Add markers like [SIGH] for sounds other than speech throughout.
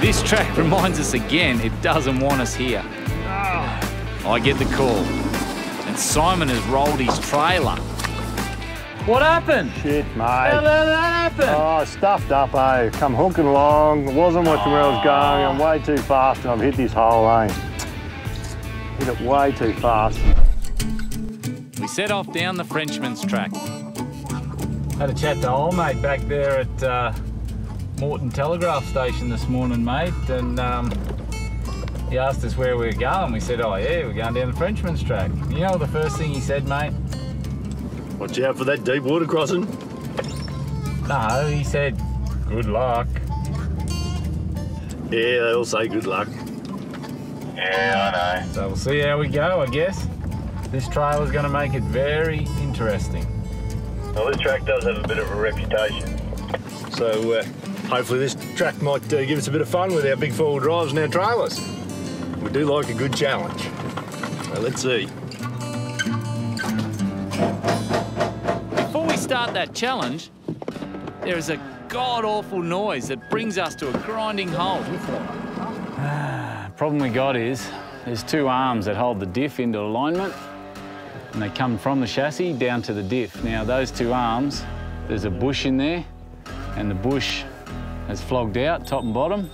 This track reminds us again it doesn't want us here. I get the call. And Simon has rolled his trailer. What happened? Shit, mate. How did that happen? Oh, stuffed up, eh? Come hooking along, wasn't watching where I was going, I'm way too fast and I've hit this hole, eh? Hit it way too fast. We set off down the Frenchman's track. Had a chat to old mate back there at uh, Moreton Telegraph Station this morning, mate, and um, he asked us where we were going. We said, oh yeah, we're going down the Frenchman's track. You know the first thing he said, mate? Watch out for that deep water crossing. No, he said, good luck. Yeah, they all say good luck. Yeah, I know. So we'll see how we go, I guess. This trail is going to make it very interesting. Well, this track does have a bit of a reputation. So uh, hopefully this track might uh, give us a bit of fun with our big four-wheel drives and our trailers. We do like a good challenge. So let's see. Before we start that challenge, there is a god-awful noise that brings us to a grinding halt. Problem we got is there's two arms that hold the diff into alignment and they come from the chassis down to the diff. Now those two arms, there's a bush in there and the bush has flogged out top and bottom.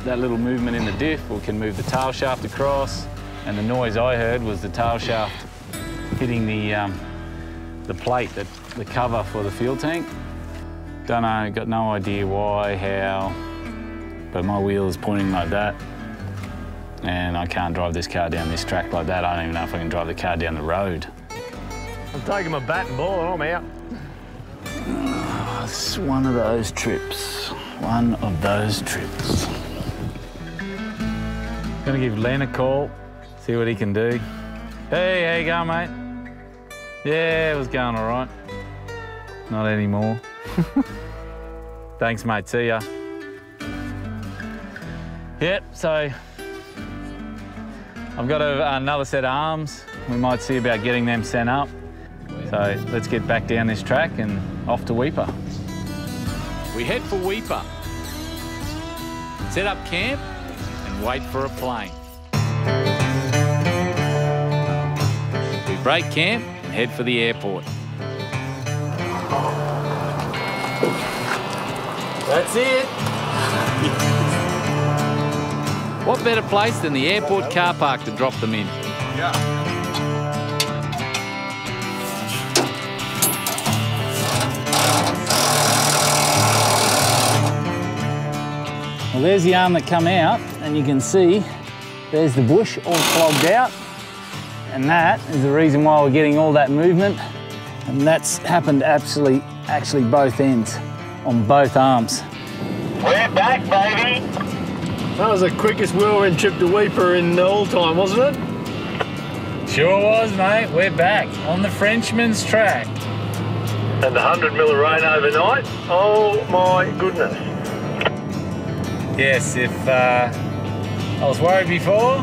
That little movement in the diff we can move the tail shaft across and the noise I heard was the tail shaft hitting the, um, the plate, that, the cover for the fuel tank. Don't know, got no idea why, how, but my wheel is pointing like that and I can't drive this car down this track like that. I don't even know if I can drive the car down the road. I'm taking my bat and ball and I'm out. [SIGHS] It's one of those trips. One of those trips. Gonna give Len a call, see what he can do. Hey, how you going, mate? Yeah, it was going all right. Not anymore. [LAUGHS] Thanks, mate. See ya. Yep, so I've got a, another set of arms. We might see about getting them sent up. So let's get back down this track and off to Weipa. We head for Weipa. Set up camp and wait for a plane. We break camp and head for the airport. That's it. [LAUGHS] What better place than the airport car park to drop them in? Well, there's the arm that come out, and you can see there's the bush all clogged out. And that is the reason why we're getting all that movement. And that's happened absolutely, actually both ends, on both arms. We're back, baby. That was the quickest whirlwind trip to Weipa in all time, wasn't it? Sure was, mate. We're back on the Frenchman's track. And the 100 mil of rain overnight. Oh my goodness. Yes, if uh, I was worried before,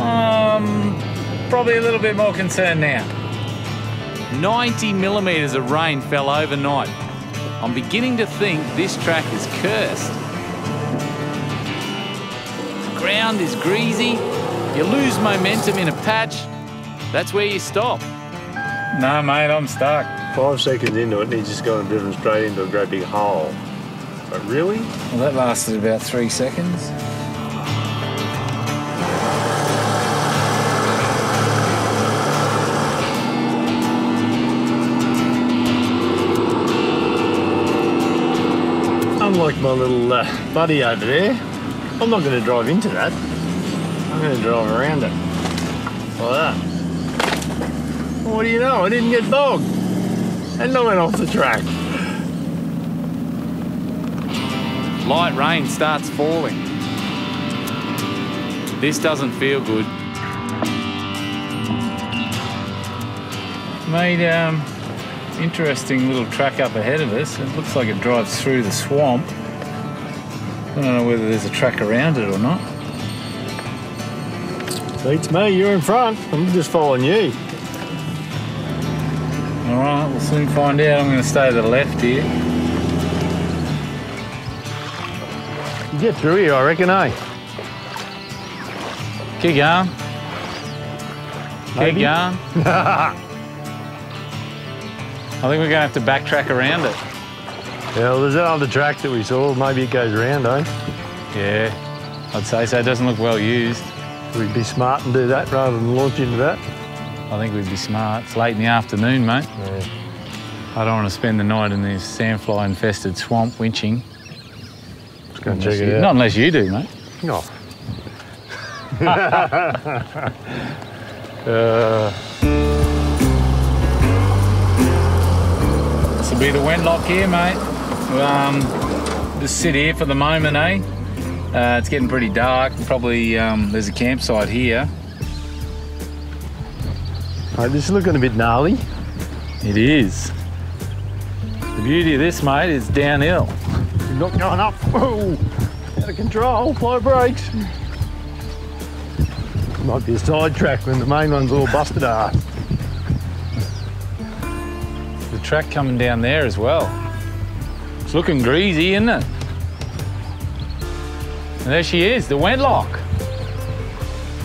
um, probably a little bit more concerned now. 90 millimetres of rain fell overnight. I'm beginning to think this track is cursed. The ground is greasy. You lose momentum in a patch. That's where you stop. No, mate, I'm stuck. Five seconds into it and he's just gone and driven straight into a great big hole. But really? Well, that lasted about three seconds. Unlike my little uh, buddy over there, I'm not going to drive into that. I'm going to drive around it. Like that. What do you know? I didn't get bogged. And I went off the track. Light rain starts falling. This doesn't feel good. Made um, interesting little track up ahead of us. It looks like it drives through the swamp. I don't know whether there's a track around it or not. Beats me, you're in front. I'm just following you. All right, we'll soon find out. I'm going to stay to the left here. You get through here, I reckon, eh? Keep going. Maybe. Keep going. [LAUGHS] I think we're going to have to backtrack around it. Yeah, well, there's that other track that we saw. Maybe it goes round, eh? Yeah, I'd say so. It doesn't look well used. We'd be smart and do that rather than launch into that. I think we'd be smart. It's late in the afternoon, mate. Yeah. I don't want to spend the night in this sandfly infested swamp winching. Go and check you- it Not unless you do, mate. No. [LAUGHS] uh, This will be the Wenlock here, mate. Um, just sit here for the moment, eh? Uh, it's getting pretty dark. Probably um, there's a campsite here. mate, this is looking a bit gnarly. It is. The beauty of this, mate, is downhill. Not going up. Whoa! Out of control. Apply brakes. Might be a side track when the main one's all busted ass. The track coming down there as well. It's looking greasy, isn't it? And there she is, the Wenlock.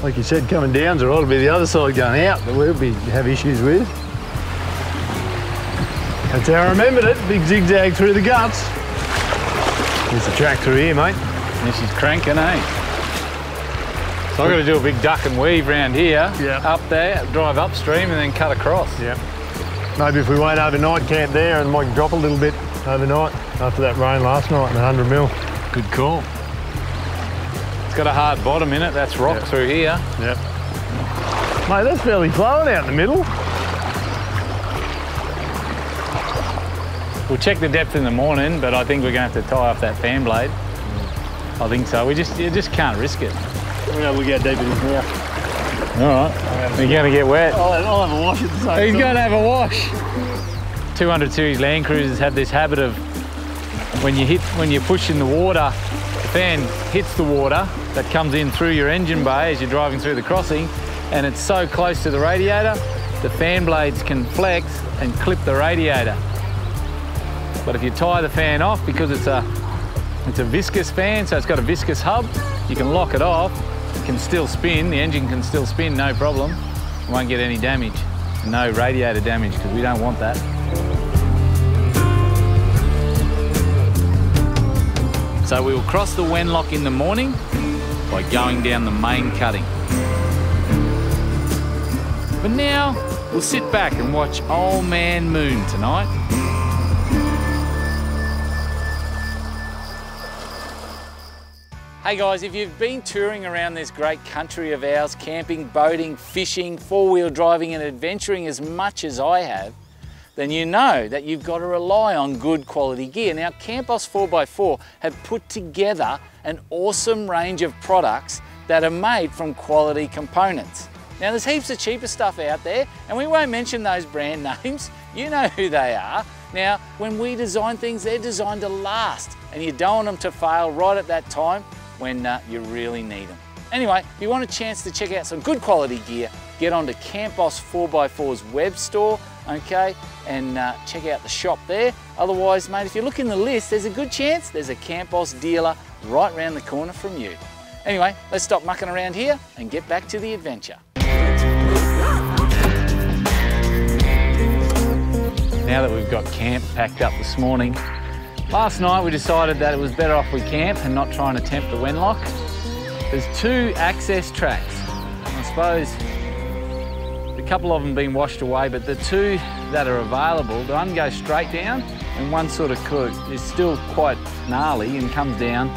Like you said, coming down's all right. It'll be the other side going out that we'll be have issues with. That's how I remembered it. Big zigzag through the guts. There's the track through here, mate. And is cranking, eh? So I've got to do a big duck and weave round here, Yeah. up there, drive upstream and then cut across. Yep. Maybe if we wait overnight, camp there and might drop a little bit overnight after that rain last night and 100 mil. Good call. It's got a hard bottom in it, that's rock Yeah. through here. Yep. Mate, that's fairly flowing out in the middle. We'll check the depth in the morning, but I think we're going to have to tie off that fan blade. I think so. We just you just can't risk it. We're gonna look how deep it is now. All right. You're going to get wet. I'll have, I'll have a wash at the same He's going to have a wash. 200 series Land Cruisers have this habit of when you hit when you push in the water, the fan hits the water that comes in through your engine bay as you're driving through the crossing, and it's so close to the radiator, the fan blades can flex and clip the radiator. But if you tie the fan off because it's a it's a viscous fan, so it's got a viscous hub, you can lock it off, it can still spin, the engine can still spin, no problem. You won't get any damage. No radiator damage because we don't want that. So we will cross the Wenlock in the morning by going down the main cutting. But now we'll sit back and watch Old Man Moon tonight. Hey guys, if you've been touring around this great country of ours, camping, boating, fishing, four-wheel driving and adventuring as much as I have, then you know that you've got to rely on good quality gear. Now, CampBoss 4x4 have put together an awesome range of products that are made from quality components. Now, there's heaps of cheaper stuff out there, and we won't mention those brand [LAUGHS] names. You know who they are. Now, when we design things, they're designed to last, and you don't want them to fail right at that time when uh, you really need them. Anyway, if you want a chance to check out some good quality gear, get onto CampBoss 4x4's web store, okay, and uh, check out the shop there. Otherwise, mate, if you look in the list, there's a good chance there's a CampBoss dealer right round the corner from you. Anyway, let's stop mucking around here and get back to the adventure. Now that we've got camp packed up this morning, last night we decided that it was better off we camp and not try and attempt the Wenlock. There's two access tracks. I suppose a couple of them been washed away, but the two that are available, the one goes straight down and one sort of co- is still quite gnarly and comes down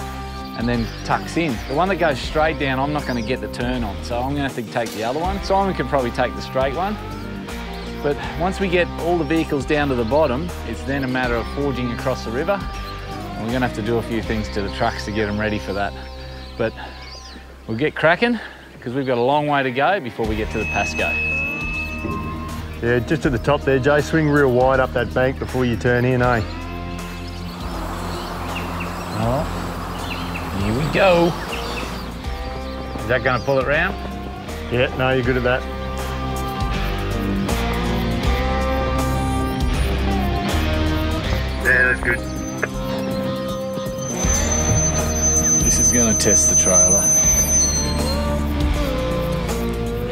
and then tucks in. The one that goes straight down, I'm not going to get the turn on, so I'm going to have to take the other one. Simon could probably take the straight one. But once we get all the vehicles down to the bottom, it's then a matter of forging across the river. And we're gonna have to do a few things to the trucks to get them ready for that. But we'll get cracking because we've got a long way to go before we get to the Pascoe. Yeah, just at the top there, Jay. Swing real wide up that bank before you turn in, eh? Oh, here we go. Is that gonna pull it round? Yeah, no, you're good at that. Yeah, that's good. going to test the trailer.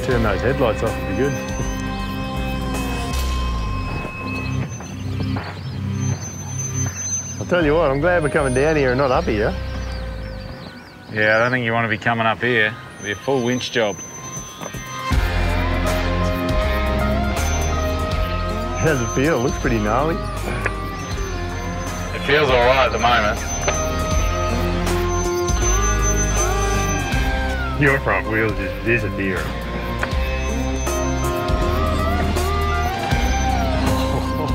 Turn those headlights off would be good. I'll tell you what, I'm glad we're coming down here and not up here. Yeah, I don't think you want to be coming up here. It'll be a full winch job. How's it feel? It looks pretty gnarly. Feels all right at the moment. Your front wheels just disappear. [LAUGHS]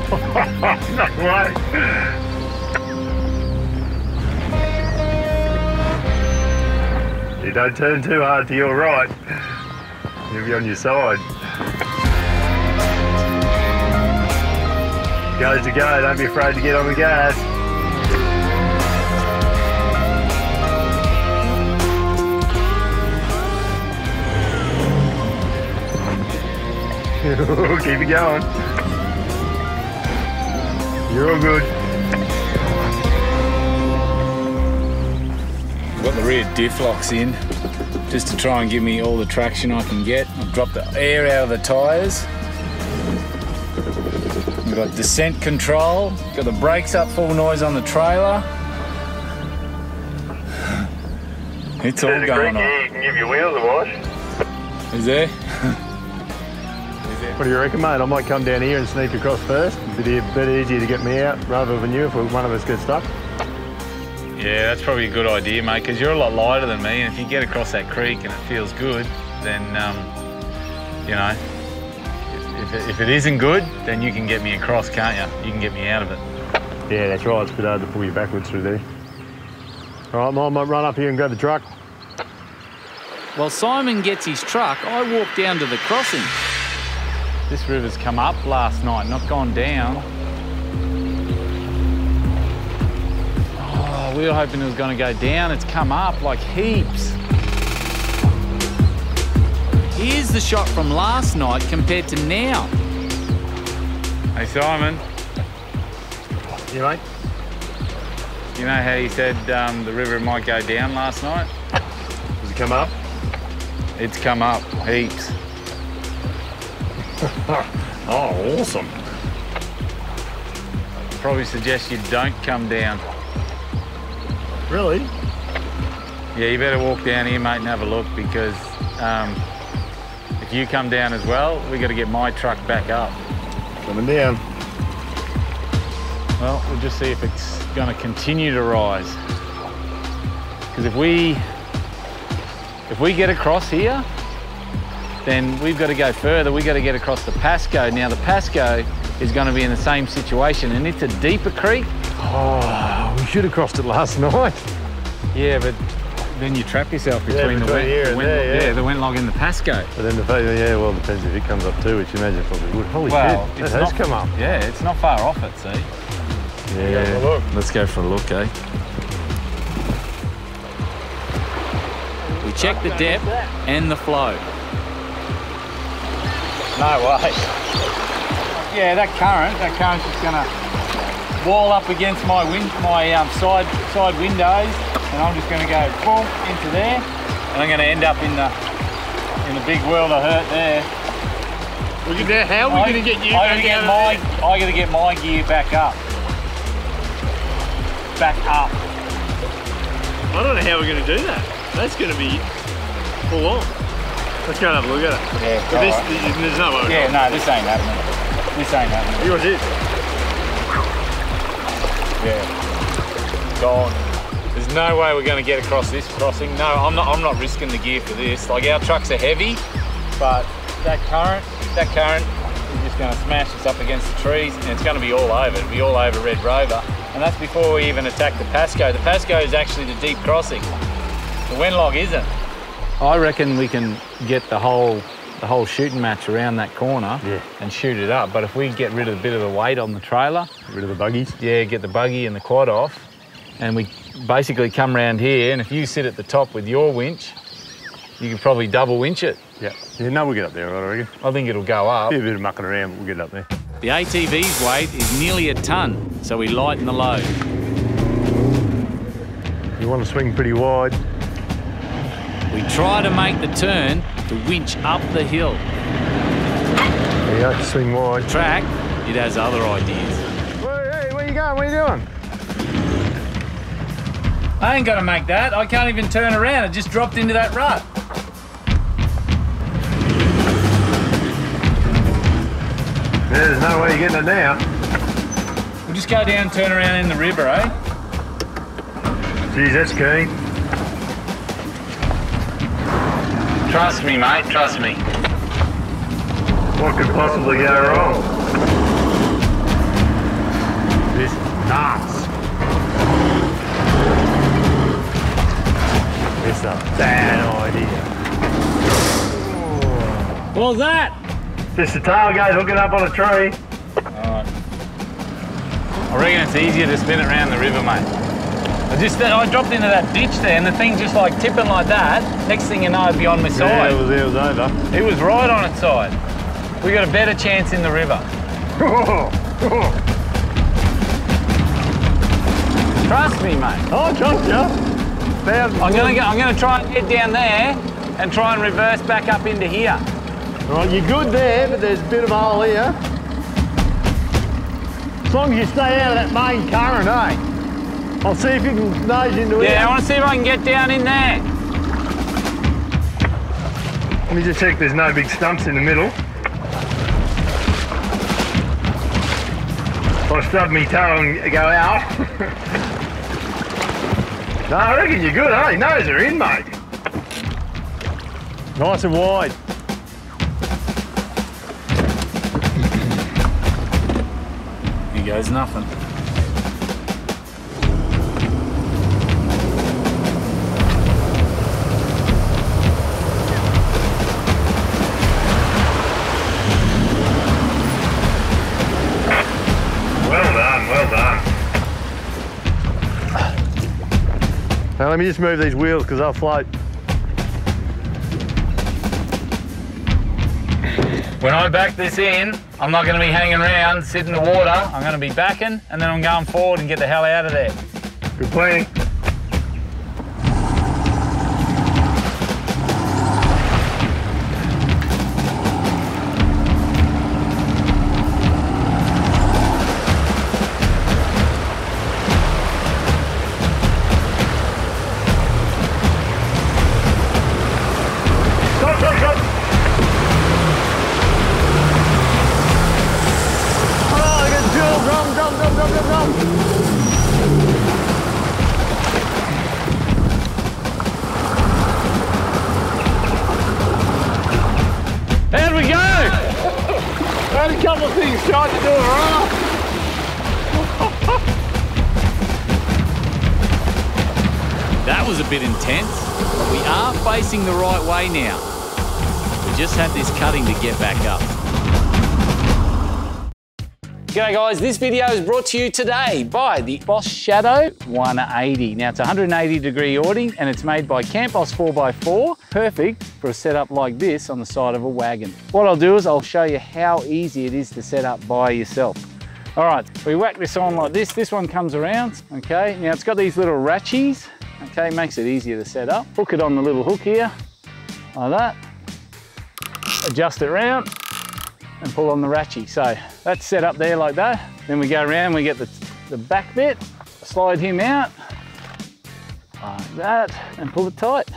no way. You don't turn too hard to your right. You'll be on your side. Goes to go, don't be afraid to get on the gas. [LAUGHS] Keep it going. You're all good. I've got the rear diff locks in just to try and give me all the traction I can get. I've dropped the air out of the tyres. We've got descent control, got the brakes up full noise on the trailer. [SIGHS] It's all There's going on. you can give your wheels a wash. Is there? What do you reckon, mate? I might come down here and sneak across first. Bit, e- bit easier to get me out rather than you if one of us gets stuck. Yeah, that's probably a good idea, mate, because you're a lot lighter than me, and if you get across that creek and it feels good, then, um, you know, if, if, it, if it isn't good, then you can get me across, can't you? You can get me out of it. Yeah, that's right. It's a bit hard to pull you backwards through there. All right, I might run up here and grab the truck. While Simon gets his truck, I walk down to the crossing. This river's come up last night, not gone down. Oh, we were hoping it was going to go down. It's come up like heaps. Here's the shot from last night compared to now. Hey, Simon, You mate? you know how you said um, the river might go down last night? Does it come up? It's come up heaps. [LAUGHS] Oh, awesome. Probably suggest you don't come down. Really? Yeah, you better walk down here, mate, and have a look because um, if you come down as well, we got to get my truck back up. Coming down. Well, we'll just see if it's going to continue to rise. Because if we if we get across here, then we've got to go further. We've got to get across the Pascoe. Now the Pascoe is going to be in the same situation, and it's a deeper creek. Oh, we should have crossed it last [LAUGHS] night. Yeah, but then you trap yourself Yeah, between, the, between went, here the and went- there, yeah. the Wenlock and the Pascoe. But then the fa- yeah, well, it depends if it comes up too, which you imagine probably would. Holy Well, shit, it's that has not- come up. Yeah, it's not far off it, see? Yeah. for a look. Let's go for a look, eh? We check the depth and the flow. No way. Yeah, that current, that current's just gonna wall up against my win my um, side side windows, and I'm just gonna go boom into there, and I'm gonna end up in the in the big world of hurt there. Look at that! how are we I- I gotta get my I gotta get my gear back up. Back up. I don't know how we're going to do that. That's going to be full on. Let's go and have a look at it. Yeah, this, there's no way. yeah, no, this ain't happening. This ain't happening. Yours is. Yeah. Gone. There's no way we're going to get across this crossing. No, I'm not. I'm not risking the gear for this. Like our trucks are heavy, but that current, that current is just going to smash us up against the trees, and it's going to be all over. It'll be all over Red Rover, and that's before we even attack the Pascoe. The Pascoe is actually the deep crossing. The Wenlock isn't. I reckon we can get the whole the whole shooting match around that corner Yeah. and shoot it up. But if we get rid of a bit of the weight on the trailer, Get rid of the buggies. yeah, get the buggy and the quad off, and we basically come round here. And if you sit at the top with your winch, you could probably double winch it. Yeah. Yeah, no, we'll get up there, right, I reckon. I think it'll go up. Be a bit of mucking around, but we'll get up there. The ATV's weight is nearly a ton, so we lighten the load. You want to swing pretty wide, We try to make the turn to winch up the hill. There you go, swing wide. Track, it has other ideas. Hey, hey, where you going? What are you doing? I ain't gonna make that. I can't even turn around. It just dropped into that rut. There's no way you're getting it now. We'll just go down, turn around in the river, eh? Geez, that's keen. Trust me, mate. Trust me. What could possibly go wrong? This is nuts. It's a bad idea. What was that? Just a tailgate hooking up on a tree. I reckon it's easier to spin it around the river, mate. I just I dropped into that ditch there, and the thing's just like tipping like that. Next thing you know, it'd be on my Yeah, side. it was, it was over. It was right on its side. We got a better chance in the river. Trust me, mate. oh, trust you. Thousand I'm gonna go, I'm gonna try and head down there and try and reverse back up into here. Right, you're good there, but there's a bit of a hole here. As long as you stay out of that main current, eh? I'll see if you can nose into it. Yeah, I want to see if I can get down in there. Let me just check there's no big stumps in the middle. If I stub my toe and go out. [LAUGHS] no, I reckon you're good, eh? Nose are in, mate. Nice and wide. Here goes nothing. Now let me just move these wheels because they'll float. When I back this in, I'm not going to be hanging around, sitting in the water. I'm going to be backing, and then I'm going forward and get the hell out of there. Good planning. Intense, but we are facing the right way now. We just had this cutting to get back up. G'day guys, this video is brought to you today by the Boss Shadow 180. Now it's 180 degree awning and it's made by CampBoss 4x4, perfect for a setup like this on the side of a wagon. What I'll do is I'll show you how easy it is to set up by yourself. All right, we whack this on like this. This one comes around, okay? Now it's got these little ratchies, okay? Makes it easier to set up. Hook it on the little hook here, like that. Adjust it round, and pull on the ratchet. So that's set up there like that. Then we go around, we get the, the back bit, slide him out, like that, and pull it tight.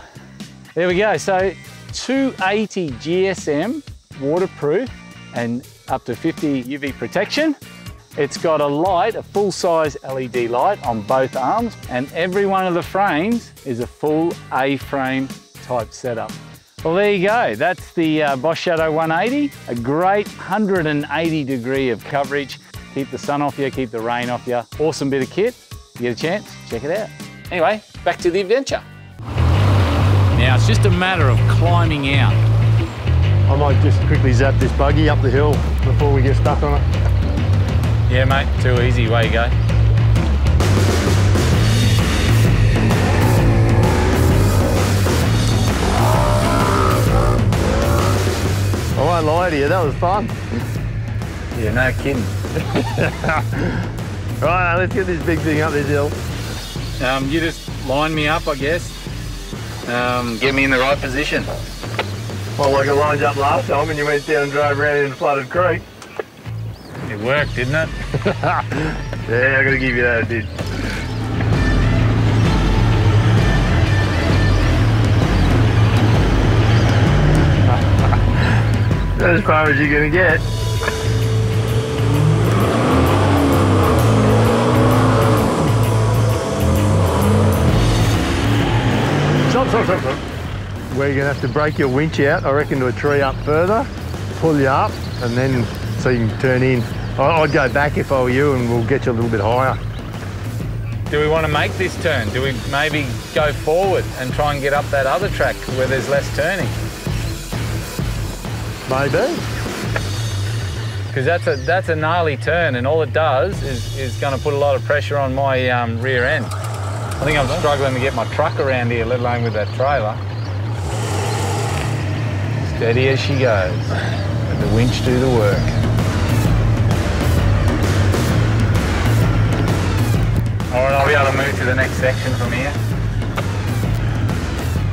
There we go. So 280 GSM, waterproof, and up to 50 UV protection. It's got a light, a full-size LED light on both arms, and every one of the frames is a full A-frame type setup. Well, there you go. That's the uh, Boss Shadow 180. A great 180 degree of coverage. Keep the sun off you, keep the rain off you. Awesome bit of kit. You get a chance, check it out. Anyway, back to the adventure. Now it's just a matter of climbing out. I might just quickly zap this buggy up the hill before we get stuck on it. Yeah, mate, too easy. Way you go. I won't lie to you, that was fun. Yeah, no kidding. [LAUGHS] Right, let's get this big thing up this hill. Um, you just line me up, I guess. Um, get me in the right position. Well, like I lined up last time and you went down and drove around in a flooded creek. It worked, didn't it? [LAUGHS] Yeah, I gotta give you that, it did. [LAUGHS] That's as far as you're gonna get. Stop, stop, stop, stop. You're gonna have to break your winch out, I reckon, to a tree up further, pull you up, and then so you can turn in. I'd go back if I were you, and we'll get you a little bit higher. Do we want to make this turn? Do we maybe go forward and try and get up that other track where there's less turning? Maybe. Because that's a that's a gnarly turn, and all it does is is going to put a lot of pressure on my um, rear end. I think I'm struggling to get my truck around here, let alone with that trailer. Steady as she goes. Let the winch do the work. All right, I'll be able to move to the next section from here.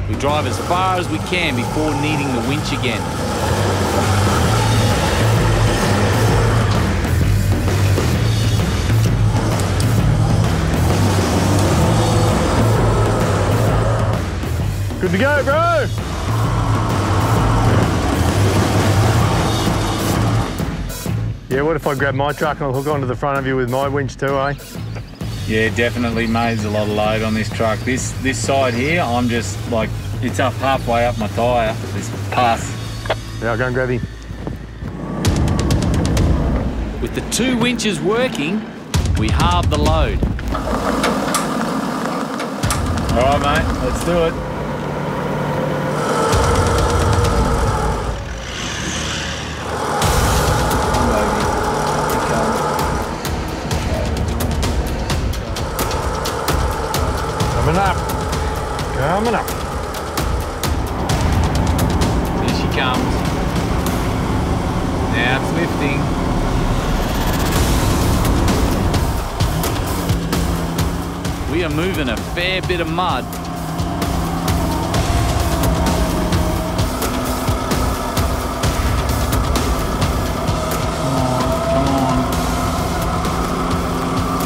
We drive as far as we can before needing the winch again. Good to go, bro. Yeah, what if I grab my truck and I'll hook onto the front of you with my winch too, eh? Yeah, definitely made a lot of load on this truck. This this side here, I'm just like it's up halfway up my tyre. This pass. Yeah, I'll go and grab him. With the two winches working, we halve the load. All right, mate, let's do it. We are moving a fair bit of mud. Come on.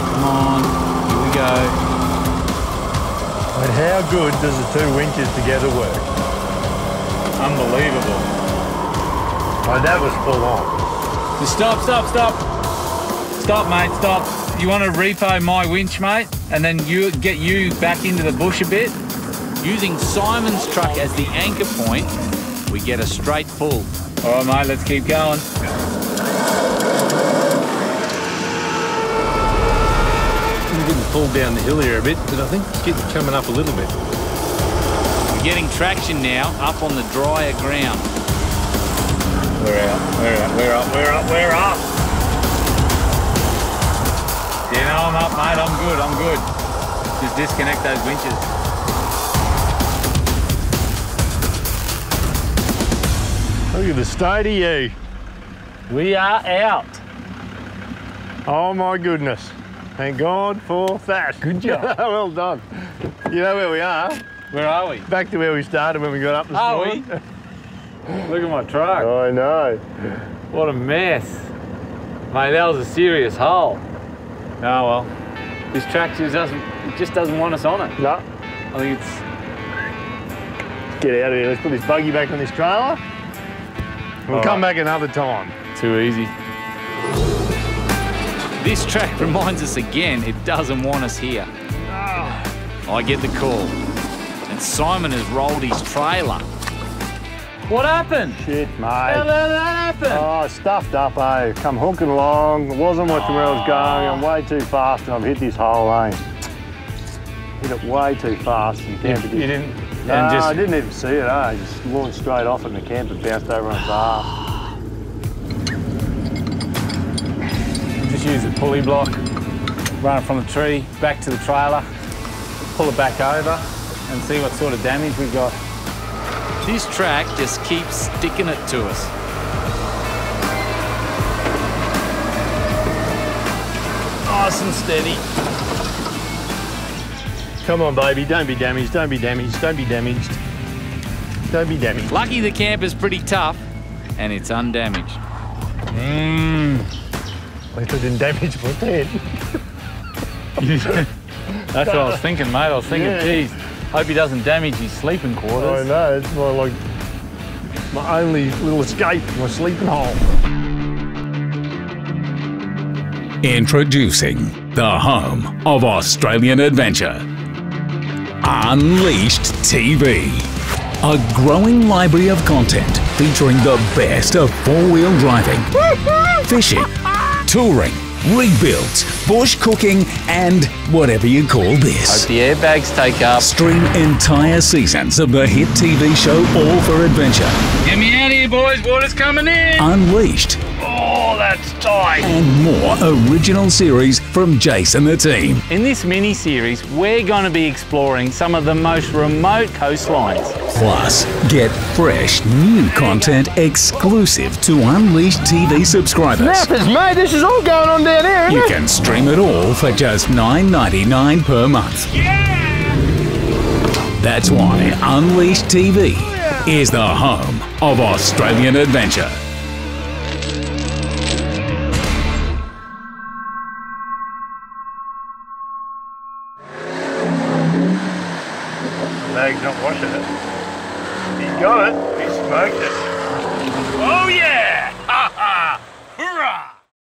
Come on. Here we go. But how good does the two winches together work? Unbelievable. Oh, that was full on. Just stop, stop, stop. Stop, mate, stop. You want to repo my winch, mate? And then you get you back into the bush a bit? Using Simon's truck as the anchor point, we get a straight pull. All right, mate, let's keep going. We're getting pulled down the hill here a bit, but I think it's getting coming up a little bit. We're getting traction now up on the drier ground. We're out, we're out, we're up, we're up, we're up. Yeah, no, I'm up, mate. I'm good, I'm good. Just disconnect those winches. Look at the state of you. We are out. Oh my goodness. Thank God for that. Good job. [LAUGHS] well done. You know where we are? Where are we? Back to where we started when we got up this Are we? [LAUGHS] Look at my truck. I know. What a mess. Mate, that was a serious hole. Oh well. This track just doesn't it just doesn't want us on it. No. I think it's Get out of here. Let's put this buggy back on this trailer. We'll All come right. back another time. too easy. This track [LAUGHS] reminds us again it doesn't want us here. Ah. I get the call. And Simon has rolled his trailer. What happened? Shit, mate. How mate. did that happen? Oh, stuffed up, eh? Come hooking along. Wasn't watching where I was going. I'm way too fast and I've hit this hole, eh? Hit it way too fast and You, camper you didn't No, and just I didn't even see it, eh? Just launched straight off it and the camper bounced over on its ass. just use the pulley block, run it from the tree back to the trailer, pull it back over, and see what sort of damage we've got. This track just keeps sticking it to us. Nice and steady. Come on, baby. Don't be damaged. Don't be damaged. Don't be damaged. Don't be damaged. Lucky the camper's pretty tough and it's undamaged. Mmm. At least I didn't damage my tent. [LAUGHS] [LAUGHS] That's what I was thinking, mate. I was thinking, Yeah. geez, hope he doesn't damage his sleeping quarters. I quarters. know. It's my like my only little escape, my sleeping hole. Introducing the home of Australian adventure. Unleashed TV. A growing library of content featuring the best of four wheel driving, fishing, touring, rebuilds, bush cooking, and whatever you call this. Hope The airbags take up. Stream entire seasons of the hit TV show All 4 Adventure. Get me out of here, boys. Water's coming in. Unleashed. Oh, that's tight. And more original series from Jason the team. In this mini series, we're going to be exploring some of the most remote coastlines. Plus, get fresh new content exclusive to Unleashed TV subscribers. Snappers, mate. This is all going on down here, isn't You it? can stream it all for just $9.99 per month. Yeah! That's why Unleashed TV oh, is the home of Australian adventure. Mag's not washing it. He got it. He smoked it. Oh yeah!